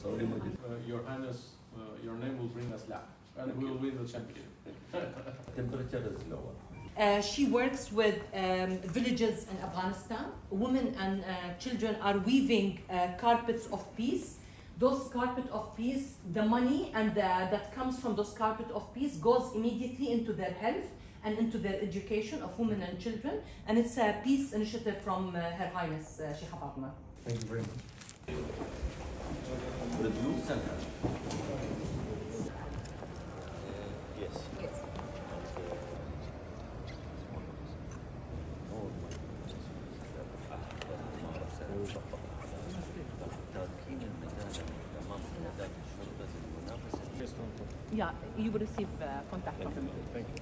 Saudi Uh, Your Highness, uh, your name will bring us luck, and we will win the championship. Temperature is lower. Uh, she works with um, villages in Afghanistan. Women and uh, children are weaving uh, carpets of peace. Those carpet of peace, the money and the, that comes from those carpet of peace goes immediately into their health and into their education of women and children. And it's a peace initiative from uh, Her Highness uh, Sheikha Fatima. Thank you very much produced and Yes. Yes. Yeah, you will receive uh, contact. Thank you.